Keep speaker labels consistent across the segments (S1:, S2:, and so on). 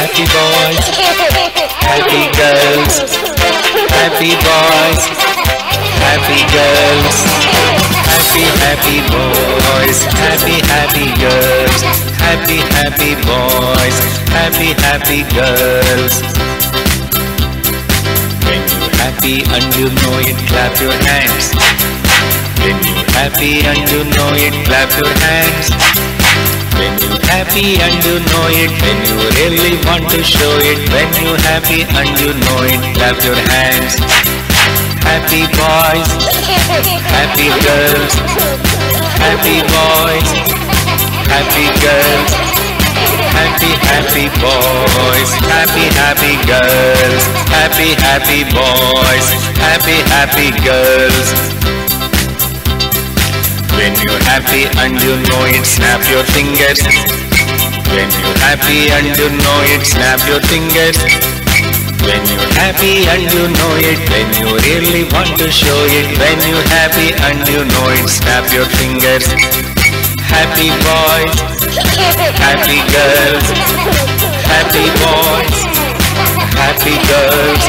S1: Happy boys, happy girls, happy boys, happy girls, happy happy boys, happy happy girls, happy happy boys, happy happy girls. Happy and you know it, clap your hands. When you're happy and you know it, clap your hands. When you're happy and you know it, when you really want to show it, when you're happy and you know it, clap your hands. Happy boys, happy girls, happy boys, happy girls, happy happy boys, happy happy girls, happy happy boys, happy happy girls. When you're happy and you know it, snap your fingers. When you're happy and you know it, snap your fingers. When you're happy and you know it, when you really want to show it, when you're happy and you know it, snap your fingers. Happy boys, happy girls, happy boys, happy girls,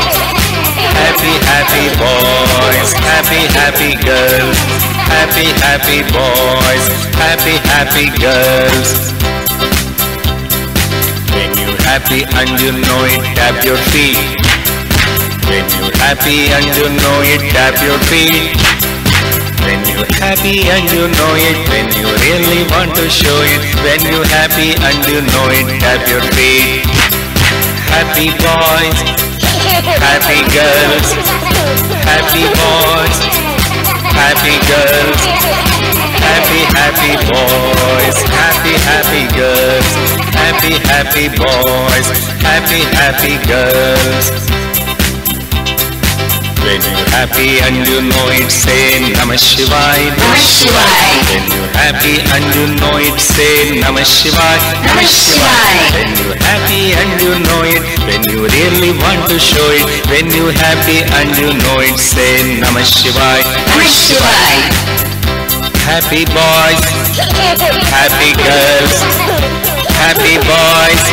S1: happy happy boys, happy happy girls, happy happy boys, happy happy girls. When you happy and you know it, tap your feet. When you happy and you know it, tap your feet. When you're happy and you know it, when you really want to show it, when you're happy and you know it, tap your feet. Happy boys, happy girls, happy boys, happy girls, happy happy boys, happy happy girls, happy happy boys, happy happy girls. When you're happy and you know it, say Namah Shivaya.
S2: Namah Shivaya.
S1: When you happy and you know it, say Namah Shivaya.
S2: Namah Shivaya.
S1: When you're happy and you know it, when you really want to show it, when you're happy and you know it, say Namah Shivaya.
S2: Namah Shivaya.
S1: Happy boys, happy girls, happy boys,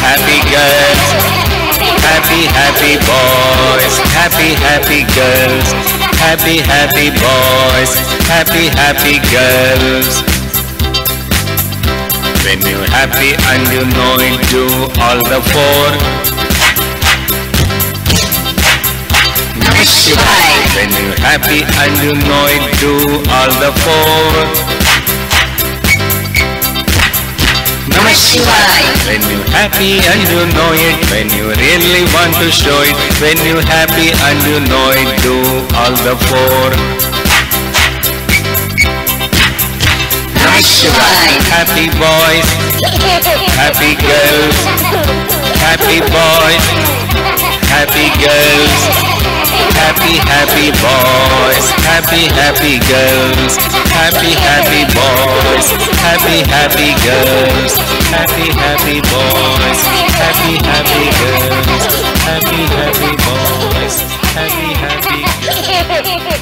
S1: happy girls, happy happy boys, happy happy girls, happy happy boys, happy happy girls. When you're happy and you know it, do all the four. When you're happy and you know it, do all the four.
S2: Namah Shivaya.
S1: When you're happy and you know it, when you really want to show it, when you're happy and you know it, do all the four.
S2: Namah Shivaya.
S1: Happy boys, happy girls, happy boys, happy girls, happy happy boys, happy happy girls, happy happy boys, happy happy girls, happy happy boys, happy happy girls, happy happy boys, happy happy girls.